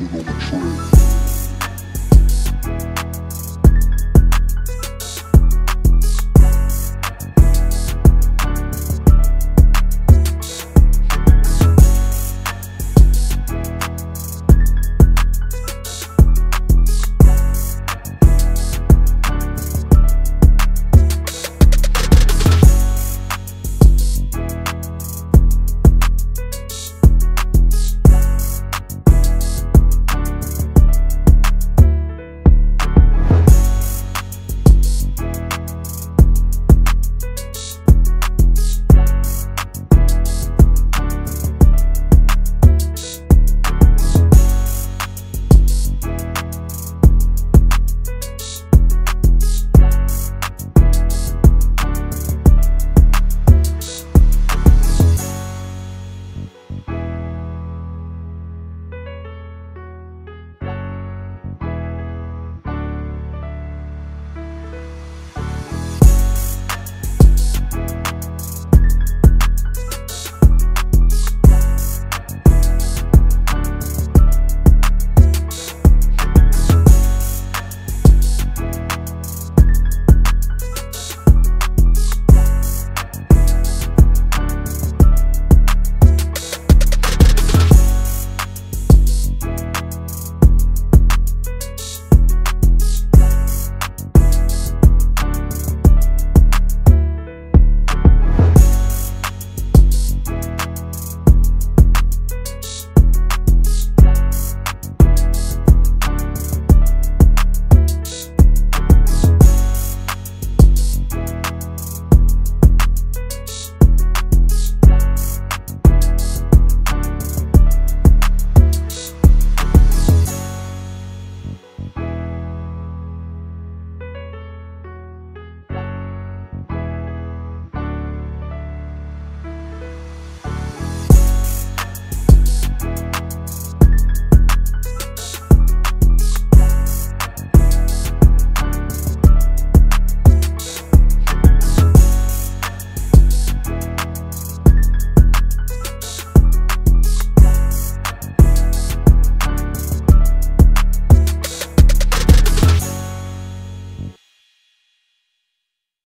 Babylon.